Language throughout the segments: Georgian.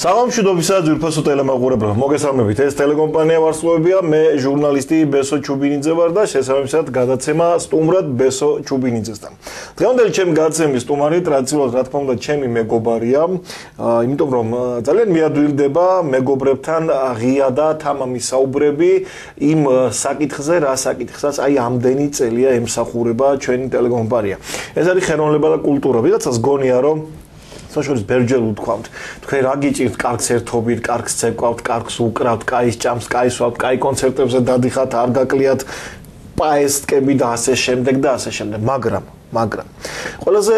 საღამოშუდობისა ძვირფასო ტელემაყურებელო მოგესალმებით. ეს ტელეკომპანია ვარსკვლავებია. მე ჟურნალისტი ბესო ჩუბინიძე ვარ და შესაბამისად გადაცემა სტუმრად ბესო ჩუბინიძესთან. დღევანდელი ჩემი გადაცემის სტუმარი ტრადიციულად რა თქმა უნდა ჩემი მეგობარია. იმიტომ რომ ძალიან მიადვილდება მეგობრებთან ღია და თამამი საუბრები იმ საკითხზე რა საკითხსაც აი ამდენი წელია ემსახურება ჩვენი ტელეკომპანია. ეს არის ხელოვნება და კულტურა. ვიღაცას გონია რომ საშუალო ბერჯელ უთქვამთ. თქვენ რა გიჭირთ? კარგს ერთობით კარგს ცეკვავთ კარგს უკრავთ კაის ჭამს კაის ვავთ კაი კონცერტებზე დადიხათ არ გაკლიათ. პაესტკები და ასე შემდეგ და ასე შემდეგ. მაგრამ მაგრამ ყველაზე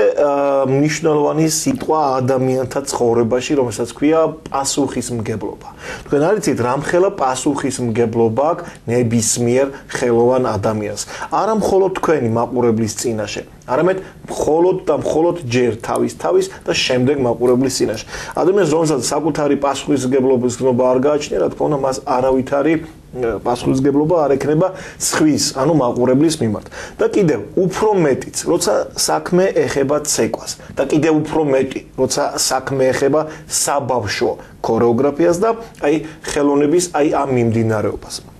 მნიშვნელოვანი სიტყვა ადამიანთა ცხოვრებაში, რომელსაც ქვია პასუხისმგებლობა. თქვენ არიცით, რამხელა პასუხისმგებლობა აქვს ნებისმიერ ხელოვან ადამიანს. არა მხოლოდ თქვენი მაყურებლის წინაშე, არამედ მხოლოდ და მხოლოდ ჯერ თავის თავის და შემდეგ მაყურებლის წინაშე. ადამიანს რომელსაც საკუთარი პასუხისმგებლობის გზნობა არ გააჩნია, რა თქმა უნდა, მას არავითარი პასუხისგებლობა არ ექნება სხვის, ანუ მაყურებლის მიმართ. და კიდევ უფრო მეტიც, როცა საქმე ეხება ცეკვას და კიდევ უფრო მეტი, როცა საქმე ეხება საბავშვო ქორეოგრაფიას და აი ხელოვნების აი ამ მიმდინარეობას.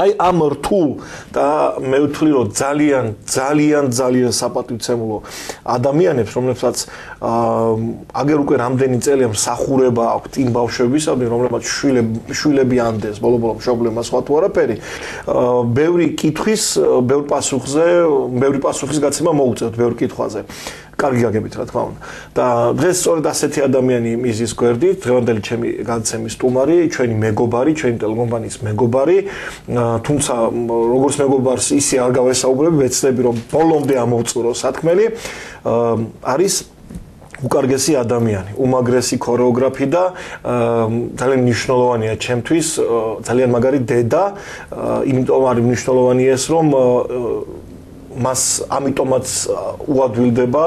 აი ამ რთულ და მე ვთვლი რომ ძალიან ძალიან ძალიან საპატივცემულო ადამიანებს რომლებსაც აგერ უკვე რამდენი წელია მსახურება აქვთ იმ ბავშვებისადმი რომლებსაც შვილები შვილები ანდეს ბოლო-ბოლო პრობლემა სხვა თუ არაფერი ბევრი კითხვის ბევრ პასუხზე ბევრი პასუხის გაცემა მოუწევთ ბევრ კითხვაზე კარგი გაგებით რა თქმა უნდა. და დღეს სწორედ ასეთი ადამიანი მიზის გვერდით, დღევანდელი ჩემი განცემის სტუმარი, ჩვენი მეგობარი, ჩვენი ტელეკომპანიის მეგობარი, თუმცა როგორც მეგობარს ისე არ გავესაუბრებ, ვეცდები რომ ბოლომდე ამოვწურო სათქმელი, არის უკარგესი ადამიანი, უმაგრესი ქორეოგრაფი და ძალიან მნიშვნელოვანია ჩემთვის, ძალიან მაგარი დედა, იმიტომ არის მნიშვნელოვანი ეს რომ მას ამიტომაც უადვილდება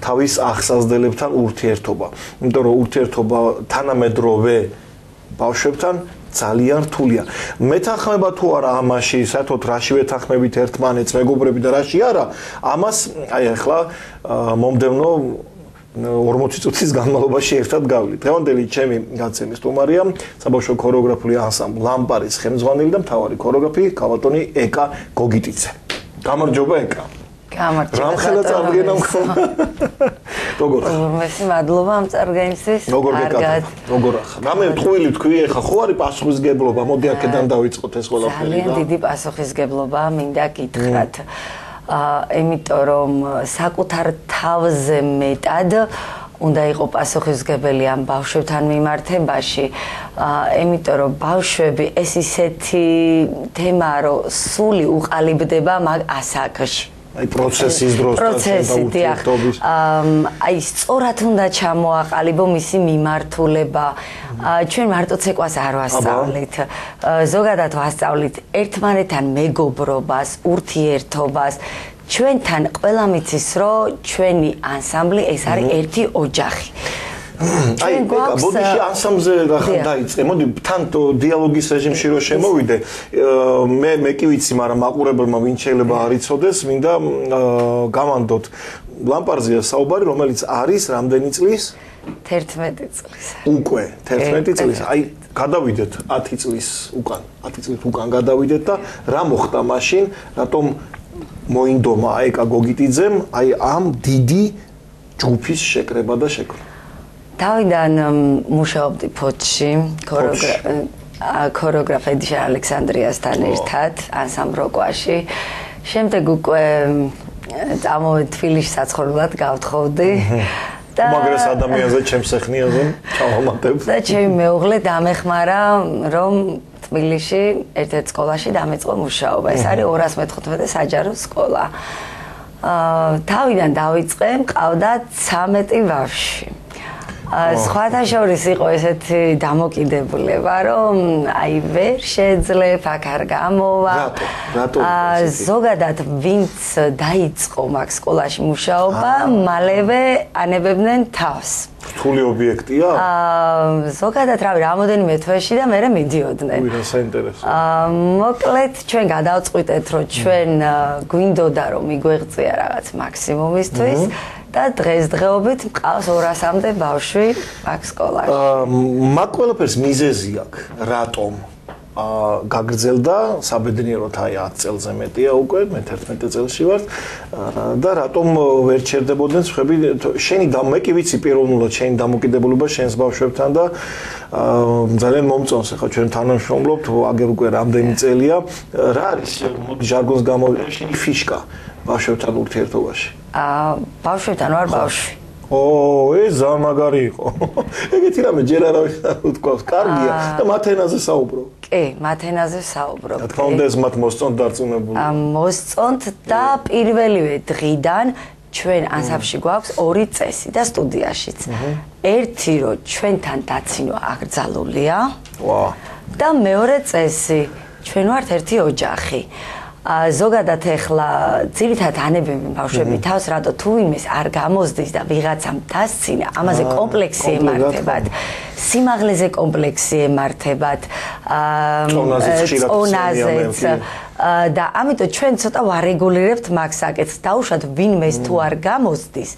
თავის ახსაზდელებთან ურთიერთობა. იმიტომ რომ ურთიერთობა თანამედროვე ბავშვებთან ძალიან რთულია. მეთანხმება თუ არა ამაში, საერთოდ რაში ვეთანხმებით ერთმანეთს, მეგობრები და რაში არა, ამას აი ახლა მომდევნო 40 წუთის განმავლობაში ერთად გავვლით. დღევანდელი ჩემი გაცემის სტუმარია საბავშვო ქორეოგრაფიული ანსამბლ ლამპარის ხელმძღვანელი და მთავარი ქორეოგრაფი კავატონი ეკა გოგიტიცე. გამარჯობა ეკა. გამარჯობა. რამხელა წარდგენა მქონდა? როგორ ხარ? მესი მადლობა ამ წარგენისთვის. როგორ გეკადა? როგორ ხარ? რამე ტყუილი თქვი ეხა ხო არის პასუხისგებლობა? მოდი აქედან დავიწყოთ ეს ყველაფერი ძალიან დიდი პასუხისგებლობა მინდა გითხრათ. აა, იმიტომ რომ საკუთარ თავზე მეტად უნდა იყო პასუხისგებელი ამ ბავშვებთან მიმართებაში. აა, იმიტომ რომ ბავშვები ეს ისეთი თემაა, რომ სული უყალიბდება მაგ ასაკში. აი პროცესის დროს პროცესი დიახ. აა, აი სწორად უნდა ჩამოაყალიბო მისი მიმართულება. აა, ჩვენ მარტო ცეკვას არ ვასწავლით. ზოგადად ვასწავლით ერთმანეთთან მეგობრობას, ურთიერთობას. ჩვენთან ყველა მიცის რომ ჩვენი ანსამბლი ეს არის ერთი ოჯახი. აი, ბოდიში ანსამბლზე რახან დაიწყე. მოდი თან დიალოგის რეჟიმში რო შემოვიდე. მე მე კი ვიცი, მაგრამ მაყურებელმა ვინ შეიძლება არ იცოდეს, მინდა გავანდოთ ლამპარზია საუბარი, რომელიც არის რამდენი წლის? 11 წლის. უკვე 11 წლის. აი, გადავიდეთ 10 წლის უკან, 10 წლის უკან გადავიდეთ და რა მოხდა მაშინ, რატომ მოინდომა აეკა გოგიტიძემ აი ამ დიდი ჯგუფის შეკრება და შექმნა. თავიდან მუშაობდი ფოთში, ქორეოგრაფ ედიშა ალექსანდრიასთან ერთად, ანსამბროკვაში. შემდეგ უკვე წამოვედი თბილისში საცხოვრებლად გავთხოვდი. და მაგრეს ადამიანზე ჩემს ეხნიაზე ჩავამატებ. და ჩემი მეუღლე დამეხმარა, რომ თბილისში ერთ-ერთ სკოლაში დამეწყო მუშაობა. ეს არის 215 საჯარო სკოლა. აა თავიდან დავიწყე, მყავდა 13 ბავშვი. აა სხვათა შორის იყო ესეთი დამოკიდებულება, რომ აი ვერ შეძლებ აქ არ გამოვა. რატო? აა ზოგადად ვინც დაიწყო მაგ სკოლაში მუშაობა, მალევე ანებებდნენ თავს. რთული ობიექტია? აა ზოგადად რავი, რამოდენიმე თვეში და მე მიდიოდნენ. უი რა საინტერესო. აა მოკლედ ჩვენ გადავწყვიტეთ, რომ ჩვენ გვინდოდა რომ მიგვეღწია რაღაც მაქსიმუმისთვის და დღესდღეობით მყავს 200-მდე ბავშვი აქ სკოლაში. აა მაგ ყველაფერს მიზეზი აქვს, რატომ? აა გაგრძელდა საბედნიეროდ აი 10 წელზე მეტია უკვე მე 11 წელში ვარ და რატომ ვერ ჩერდებოდნენ ხები შენი და მე კი ვიცი პიროვნულად შენი დამოკიდებულება შენს ბავშვებთან და ძალიან მომწონს ახლა ჩვენ თანამშრომლობთ აგერ უკვე რამდენი წელია რა არის ჟარგონს გამოვიდა შენი ფიშკა ბავშვებთან ურთიერთობაში? აა ბავშვებთან ვარ ბავშვი ო, ეს ზამაგარი იყო. ეგეთი რამე ჯერ არავის არ უთქვას, კარგია და მათენაზე საუბრო. კი, მათენაზე საუბრო. რა თქმა უნდა, ეს მათ მოსწონთ დარწმუნებული. მოსწონთ და პირველივე დღიდან ჩვენ ანსამბლში გვაქვს ორი წესი და სტუდიაშიც. ერთი რომ ჩვენთან დაცინო აკრძალულია. ვა. და მეორე წესი, ჩვენ ვართ ერთი ოჯახი. ზოგადად ეხლა ძირითადად ანებენ ბავშვები თავს რატო თუ იმეს არ გამოზდის და ვიღაცამ დასცინა ამაზე კომპლექსი ემართებათ სიმაღლეზე კომპლექსი ემართებათ წონაზეც და ამიტომ ჩვენ ცოტა ვარეგულირებთ მაგ საკეთს. დაუშვათ ვინმეს თუ არ გამოზდის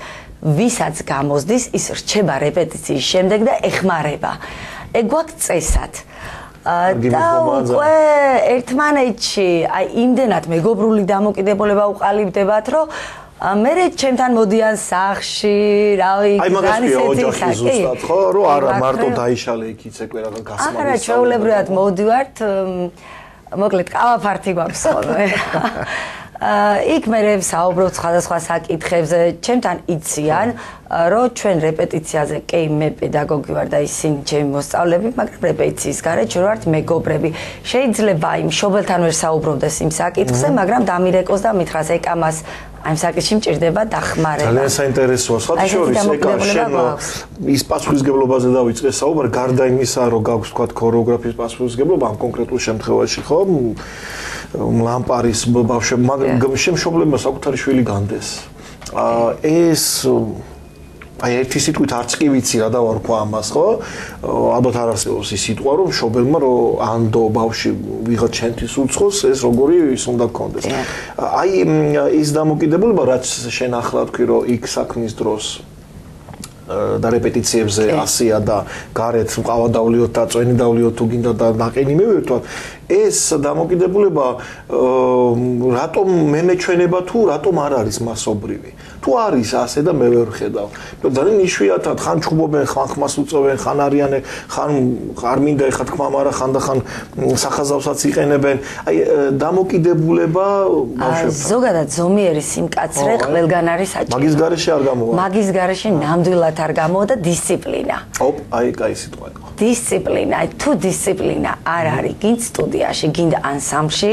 ვისაც გამოზდის ის რჩება რეპეტიციის შემდეგ და ეხმარება. ეგ გვაქვს წესად და უკვე ერთმანეთში აი იმდენად მეგობრული დამოკიდებულება უყალიბდებათ რომ მე ჩემთან მოდიან სახში, აი მაგას ოჯახი ზუსტად ხო, რომ არა მარტო დაიშალე იქ იცე კვერა გასმაგი. ახლა ჩვეულებრივად მოდივართ მოკლედ კავაფართი გვაქვს ხოლმე. იქ მე საუბრობ სხვადასხვა საკითხებზე, ჩემთან იციან, რომ ჩვენ რეპეტიციაზე კი მე პედაგოგი ვარ და ისინი ჩემი მოსწავლეები, მაგრამ რეპეტიციის გარეთ ჩვენ ვართ მეგობრები. შეიძლება იმ შობელთან ვერ საუბრობდეს იმ საკითხზე, მაგრამ დამირეკოს და მითხრას ეკამას ამ საკითხში მჭირდება დახმარება. ძალიან საინტერესოა. სხვა შორის ეკა შენ ის პასუხისგებლობაზე დავიწყე საუბარი, გარდა იმისა, რომ გაქვს თქვა ქორეოგრაფიის პასუხისგებლობა ამ კონკრეტულ შემთხვევაში, ხო? ლამპარის ბავშვები, მაგრამ შემშობლებმა საკუთარი შვილი განდეს. აა ეს აი ერთი სიტყვით არც კი ვიცი რა დავარქვა ამას, ხო? ალბათ არ არსებობს ის სიტყვა, რომ შობელმა რომ ანდო ბავში ვიღაც ჩემთვის უცხოს, ეს როგორი ის უნდა გქონდეს. აი ის დამოკიდებულება, რაც შენ ახლა თქვი, რომ იქ საქმის დროს და რეპეტიციებზე ასია და გარეთ მყავა დავლიოთ და წვენი დავლიოთ თუ გინდა და ნაყინი მივერთვათ ეს დამოკიდებულება რატომ მე მეჩვენება თუ რატომ არ არის მასობრივი თუ არის ასე და მე ვერ ხედავ. ძალიან იშვიათად ხან ჩხუბობენ, ხან ხმას უწევენ, ხან არიანე, ხან არ მინდა ეხა თქვა, მაგრამ ხან და ხან სახაზავსაც იყენებენ. აი დამოკიდებულება ბავშვებთან. ზოგადად ზომიერი სიმკაცრე ყველგან არის საჭირო. მაგის garaში არ გამოვა. მაგის garashi ნამდვილად არ გამოვა და დისციპლინა. ოპ, აი კაი სიტყვა იყო. დისციპლინა, თუ დისციპლინა არ არის გინ სტუდიაში, გინ ანსამბლში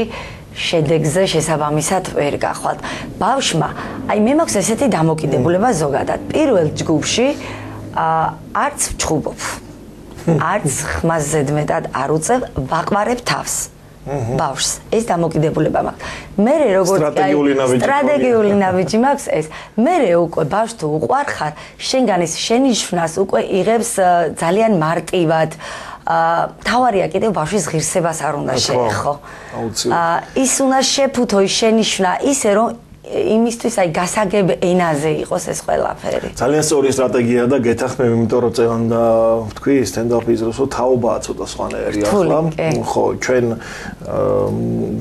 შედეგზე შესაბამისად ვერ გახვალთ. ბავშმა, აი მე მაქვს ესეთი დამოკიდებულება ზოგადად. პირველ ჯგუფში არც ვჭუბობ. არც ხმას ზედმეტად არ უწევ, ვაყვარებ თავს. ბავშვს ეს დამოკიდებულება მაქვს. მე როგორც აი სტრატეგიული ნაბიჯი მაქვს ეს. მე უკვე ბავშვს თუ უყვარხარ, შენგან ის შენიშვნას უკვე იღებს ძალიან მარტივად. აა თავარია კიდევ ბავშვის ღირსებას არ უნდა შეეხო. აა ის უნდა შეფუთო ის შენიშვნა ისე რომ იმისთვის აი გასაგებ ენაზე იყოს ეს ყველაფერი. ძალიან სწორი სტრატეგია და გეთახმები, იმიტომ რომ წევან და თქვი სტენდაპის დროს თაობაა ცოტა სხვანაირი ახლა. ხო, ჩვენ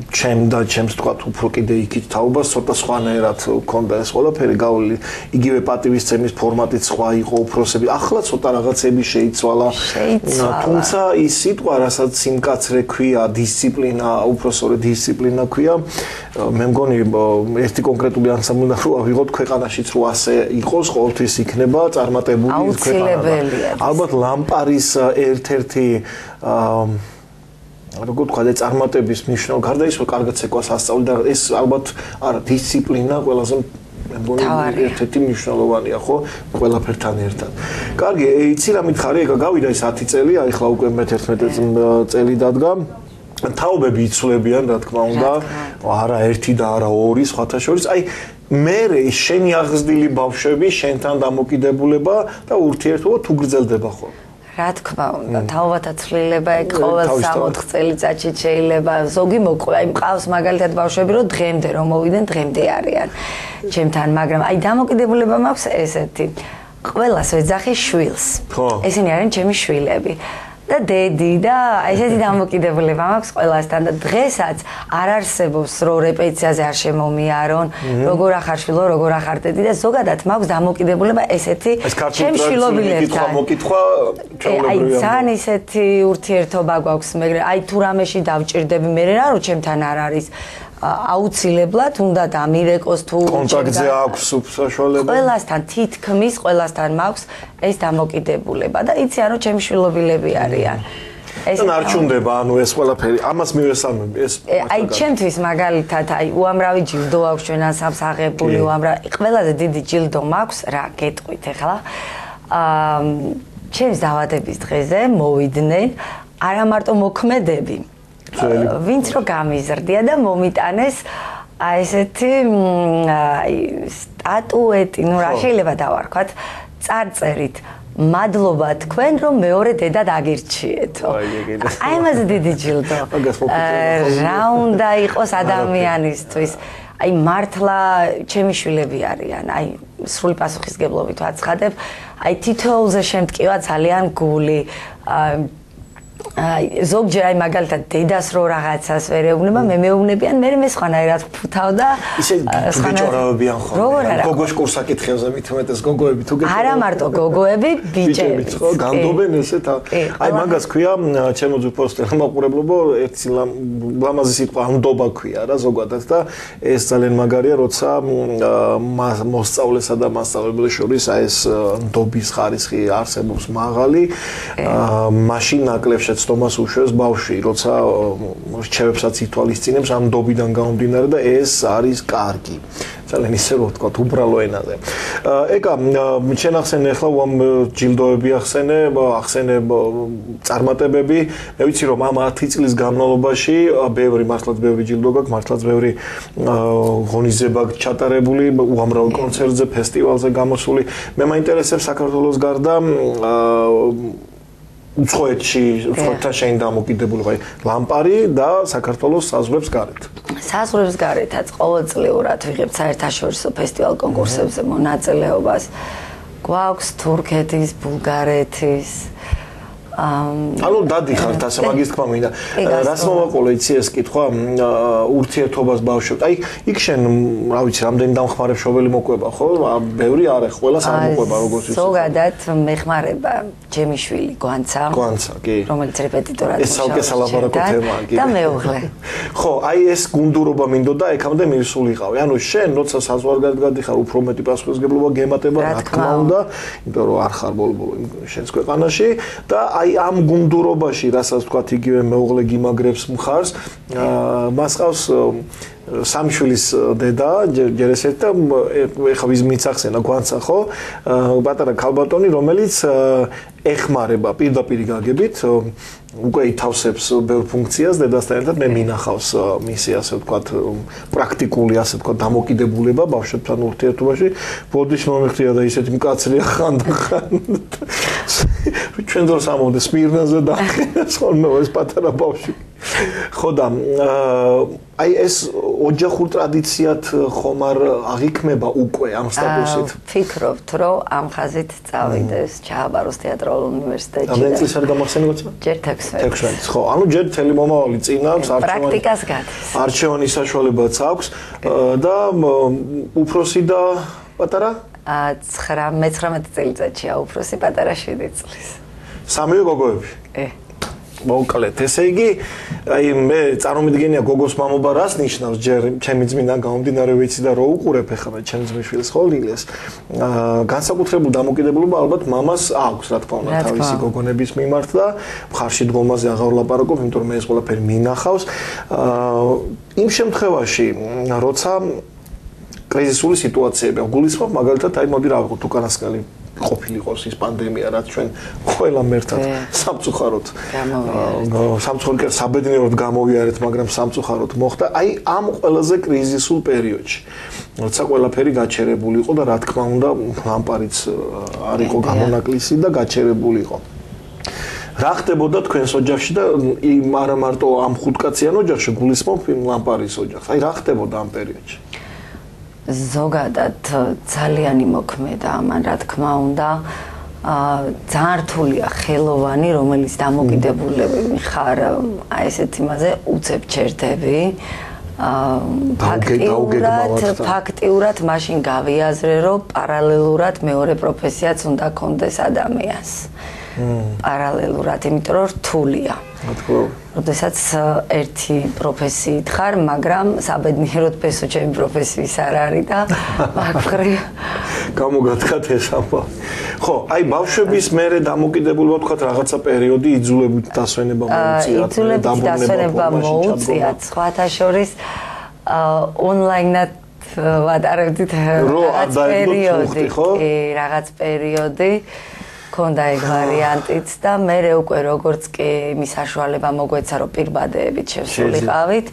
ჩემ და ჩემს თქვა უფრო კიდე იქით თაობა ცოტა სხვანაირად ქონდა ეს ყველაფერი გავლილი. იგივე პატივისცემის ფორმატიც სხვა იყო უფროსები. ახლა ცოტა რაღაცები შეიცვალა. თუმცა ის სიტყვა, რასაც სიმკაცრე ქვია, დისციპლინა, უფროსორი დისციპლინა ქვია, მე მგონი ერთი კონკრეტული ანსამბლი და რო ავიღოთ ქვეყანაშიც რო ასე იყოს ყოველთვის იქნება წარმატებული ქვეყანა. ალბათ ლამპარის ერთ-ერთი აა როგორ თქვა და წარმატების მნიშვნელობა გარდა ის რომ კარგად ცეკვას ასწავლი და ეს ალბათ არა დისციპლინა ყველაზე ერთ-ერთი მნიშვნელოვანია ხო ყველაფერთან ერთად. კარგი, იცი რა მითხარი, ეგა გავიდა ეს 10 წელი, აი ხლა უკვე მე 11 წელი დადგა. თაობები იცვლებიან, რა თქმა უნდა, არა ერთი და არა ორი სხვათა შორის. აი მე შენი აღზრდილი ბავშვები შენთან დამოკიდებულება და ურთიერთობა თუ გრძელდება ხო? რა თქმა უნდა, თაობათა ცვლილება ეგ ყოველ 60 წელიწადში შეიძლება ზოგი მოყვე, აი მყავს მაგალითად ბავშვები, რომ დღემდე რომ მოვიდნენ, დღემდე არიან ჩემთან, მაგრამ აი დამოკიდებულება მაქვს ესეთი. ყველას ვეძახი შვილს. ესენი არიან ჩემი შვილები. და დედი და ესეთი დამოკიდებულება მაქვს ყველასთან და დღესაც არ არსებობს რო რეპეტიციაზე არ შემომიარონ როგორ ახარ შვილო როგორ ახარ დედი და ზოგადად მაქვს დამოკიდებულება ესეთი ჩემ შვილობილებთან მოკითხვა აი ძალიან ისეთი ურთიერთობა გვაქვს მე აი თუ რამეში დავჭirdები მე რა რო ჩემთან არ არის აუცილებლად უნდა დამირეკოს თუ კონტაქტზე აქვს საშუალება ყველასთან თითქმის ყველასთან მაქვს ეს დამოკიდებულება და იციან რომ ჩემი შვილობილები არიან. ეს არ ჩუნდება ანუ ეს ყველაფერი ამას მივესალმები ეს აი ჩემთვის მაგალითად აი უამრავი ჯილდო აქვს ჩვენან სამსაღებული უამრავი ყველაზე დიდი ჯილდო მაქვს რა გეტყვით ახლა აა ჩემს დავადების დღეზე მოვიდნენ არა მარტო მოქმედები ვინც რო გამიზრდია და მომიტანეს აი ესეთი აი სტატუეტი, ну რა შეიძლება დავარქვათ, წარწერით. მადლობა თქვენ რომ მეორე დედა დაგირჩიეთო. აი ამაზე დიდი ჯილდო. რა უნდა იყოს ადამიანისთვის? აი მართლა ჩემი შვილები არიან. აი სრული პასუხისგებლობით ვაცხადებ. აი თითოეულზე შემტკივა ძალიან გული. აა აი ზოგჯერ აი მაგალითად დედას რო რაღაცას ვერ ეუბნება მე მეუბნებიან მე მე სხვანაირად ფუთავ და ისე გეჭორავებიან ხო როგორ არა გოგოშ კურსა კითხევზე მithumetes გოგოები თუ გეჭორავებიან არა მარტო გოგოები ბიჭები. ხო განდობენ ესეთ აი მაგას ქვია ჩემო ძუფოსტე მაყურებლობო ერთი ლამაზი სიტყვა ამდობა ქვია რა ზოგადად და ეს ძალიან მაგარია როცა მოსწავლესა და მასწავლებლის შორის აი ეს ნდობის ხარისხი არსებობს მაღალი. მაშინ ნაკლებ შეცდომას უშვებს ბავშვი, როცა რჩევებსაც ითვალისწინებს ამ დობიდან გამომდინარე და ეს არის კარგი. ძალიან ისე რომ ვთქვა, უბრალო ენაზე. ეკა, ჩვენ ახსენე ახლა უამ ჯილდოები ახსენე, ახსენე წარმატებები. მე ვიცი რომ ამ 10 წლის განმავლობაში ბევრი მართლაც ბევრი ჯილდო გაქვს, მართლაც ბევრი ღონისძიება ჩატარებული, უამრავ კონცერტზე, ფესტივალზე გამოსული. მე მაინტერესებს საქართველოს გარდა აა უცხოეთში უცხოეთთან შენ დამოკიდებულება ლამპარი და საქართველოს საზღვრებს გარეთ. საზღვრებს გარეთაც ყოველწლიურად ვიღებ საერთაშორისო ფესტივალ კონკურსებზე მონაწილეობას. გვაქვს თურქეთის, ბულგარეთის, ანუ დადიხართ ასე მაგის თქმა მინდა. რას მოვაყოლე იცი ეს კითხვა? ურთიერთობას ბავშვებს. აი იქ შენ რა ვიცი რამდენი დამხმარებშობელი მოყვება ხო? ბევრი არა ყველა სამ მოყვება როგორც ის ზოგადად მეხმარება ჯემიშვილი გვანცა გვანცა კი. რომელიც რეპეტიტორად ეს საუკე სალაპარაკო თემაა კი. და მეუღლე. ხო აი ეს გუნდურობა მინდოდა ეკამდე მივსულიყავი. ანუ შენ როცა საზღვარგარეთ გადიხარ უფრო მეტი პასუხისგებლობა გემატება რა თქმა უნდა იმიტომ რომ არ ხარ ბოლო-ბოლო შენს ქვეყანაში. და აი აი ამ გუნდურობაში, რასაც თქვა იგივე მეუღლე გიმაგრებს მხარს, მას ყავს სამშვილის დედა, ჯერ ესეთ და ეხა ვის მიცახსენა გვანცა ხო? პატარა ქალბატონი, რომელიც ეხმარება პირდაპირ გაგებით უკვე ითავსებს ბევრ ფუნქციას დედასთან ერთად მე მინახავს მისი ასე ვთქვათ პრაქტიკული ასე ვთქვათ დამოკიდებულება ბავშვებთან ურთიერთობაში. ბოდიშ მომიხდია და ისეთი მკაცრია ხანდახან. ჩვენ დროს ამოვიდეს სპირნაზე და ხოლმე ეს პატარა ბავშვი ხო და აი ეს ოჯახურ ტრადიციად ხომ არ აღიქმება უკვე ამ სტატუსით? ფიქრობთ რომ ამ ხაზით წავიდეს ჩააბაროს თეატრალურ უნივერსიტეტში ამ წელს არ გამახსენებოცა ჯერ 16 16 ხო ანუ ჯერ თელი მომავალი წინა არჩევანი პრაქტიკას გადის. არჩევანის საშუალებაც აქვს და უფროსი და პატარა? 19 წელიწადშია უფროსი პატარა 7 წლის. სამივე გოგოები? ე მოკლედ. ესე იგი აი მე წარმომიდგენია გოგოს მამობა რას ნიშნავს ჯერ ჩემი ძმინა გამომდინარე ვიცი და რო უყურებ ახლა ჩემ ძმისშვილს ხოლილეს აა განსაკუთრებულ დამოკიდებულება ალბათ მამას აქვს რა თქმა უნდა თავისი გოგონების მიმართ და მხარში დგომაზე აღარ ლაპარაკობ იმიტომ რომ ეს ყველაფერი მინახავს. აა იმ შემთხვევაში როცა კრიზისული სიტუაციები გულისხმობ მაგალითად აი მოდი რა ვიყოთ უკანასკნელი ყოფილიყოს ის პანდემია რაც ჩვენ ყველა მერთად სამწუხაროდ სამწუხაროდ საბედნიეროდ გამოვიარეთ მაგრამ სამწუხაროდ მოხდა. აი ამ ყველაზე კრიზისულ პერიოდში როცა ყველაფერი გაჩერებული იყო და რა თქმა უნდა ლამპარიც არ იყო გამონაკლისი და გაჩერებული იყო რა ხდებოდა თქვენს ოჯახში და არა მარტო ამ ხუთკაციან ოჯახში გულისხმობ ლამპარის ოჯახს. აი რა ხდებოდა ამ პერიოდში? ზოგადად ძალიან იმოქმედა ამან რა თქმა უნდა. აა ძალიან რთულია ხელოვანი, რომელიც დამოკიდებულები ხარ აი ესეთ იმაზე უცებ ჩერდები. აა ფაქტიურად ფაქტიურად მაშინ გავიაზრე რომ პარალელურად მეორე პროფესიაც უნდა კონდეს ადამიანს. პარალელურად, იმიტომ რომ რთულია. მათქო. როდესაც ერთი პროფესიით ხარ, მაგრამ საბედნიეროდ ფესო ჩემი პროფესიის არ არის და მაგხრი გამოგათხათ ეს ამბავი. ხო, აი ბავშვების მერე დამოკიდებულება თქვა რაღაცა პერიოდი იძულებით დასვენება მოუწიათ, იძულებით დასვენება მოუწიათ, სხვათა შორის ონლაინად ვატარებდით რაღაც პერიოდი, კი, რაღაც პერიოდი. ქონდა ეგ ვარიანტიც და მე უკვე როგორც კი იმის საშუალება მოგვეცა რომ პირბადეებით შევსულიყავით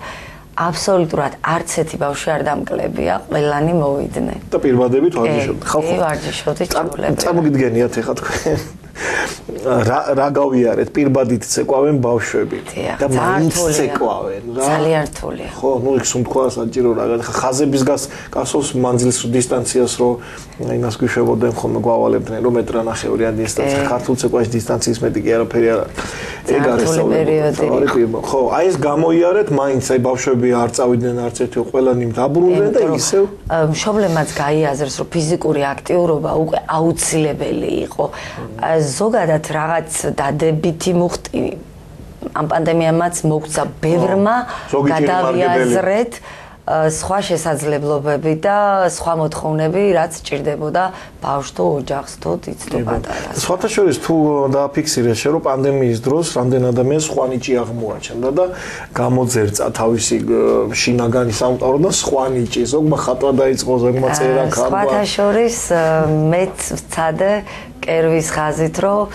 აბსოლუტურად არც ერთი ბავშვი არ დამკლებია, ყველანი მოვიდნენ. და პირბადებით ვარჯიშობთ. ხალხო. კი, ვარჯიშობთ, ჭულები. წარმოგიდგენიათ ეხლა თქვენ რა რა გავიარეთ? პირბადით ცეკვავენ ბავშვები. და მაინც ცეკვავენ რა. ძალიან რთულია. ხო ნუ იქ სუნთქვა საჭირო რაღაც ხაზების გას გასოს მანძილის დისტანციას რო იმას გვიშვებოდნენ ხოლმე გვავალებდნენ რომ მეტრა ნახევრი ან დისტანცია. ქართულ ცეკვაში დისტანციის მეტი კი არაფერი არ არის. ეგ არის პერიოდი ხო აი ეს გამოიარეთ მაინც აი ბავშვები არ წავიდნენ არც ერთი ყველანი დაბრუნდნენ და ისევ მშობლებმაც გაიაზრეს რომ ფიზიკური აქტიურობა უკვე აუცილებელი იყო ზოგადად რაღაც დადებითი მუხტი ამ პანდემიამაც მოგცა ბევრმა გადავიაზრეთ სხვა შესაძლებლობები და სხვა მოთხოვნები, რაც ჭირდებოდა ბავშვ თუ ოჯახს თუ თუ პატარას. სხვათა შორის თუ დააფიქსირეს შე რომ პანდემიის დროს რამდენ ადამიანს ხვანიჭი აღმოაჩნდა და გამოძერწა თავისი შინაგანი სამყარო და ხვანიჭი ზოგმა ხატვა დაიწყო ზოგმა წერა ქარვა. სხვათა შორის მეც ვცადე კერვის ხაზით, რომ